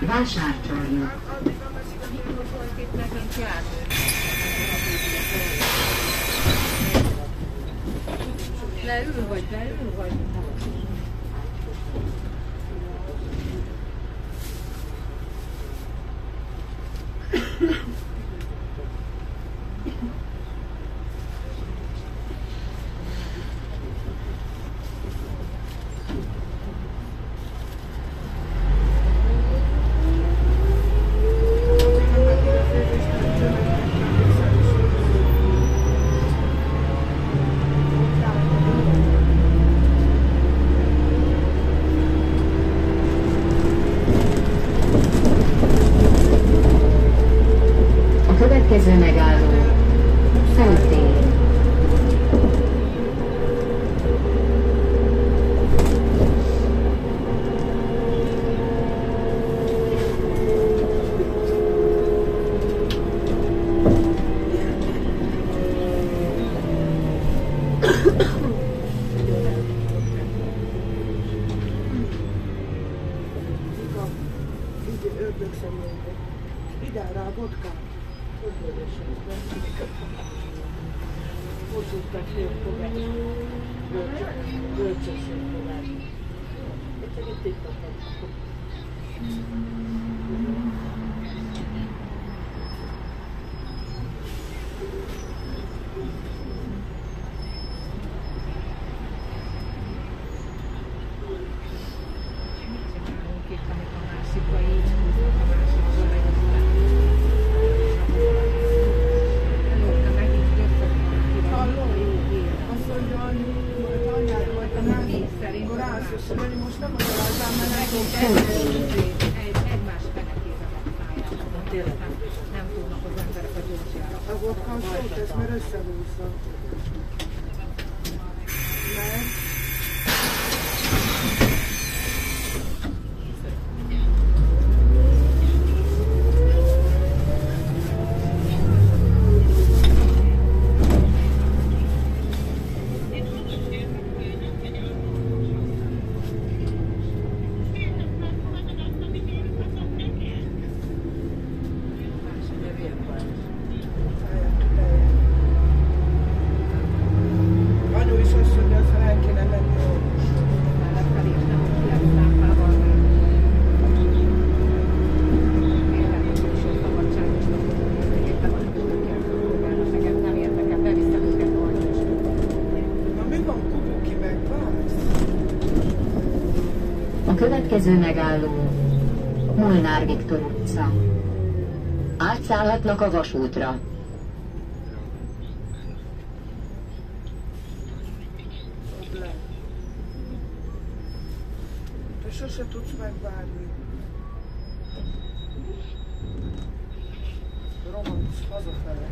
Vásárcsarnok. Leül vagy, leül vagy. Következő megálló. Szentély. Ide ördög személybe. Ide rá vodkát. Uczutak szélfogást, bölcsös szélfogást. Egyszerűen titkokat. That's what I said. It was something. Következő megálló Molnár Viktor utca. Átszállhatnak a vasútra. Te sose tudsz megvárni. Romansz hazafele.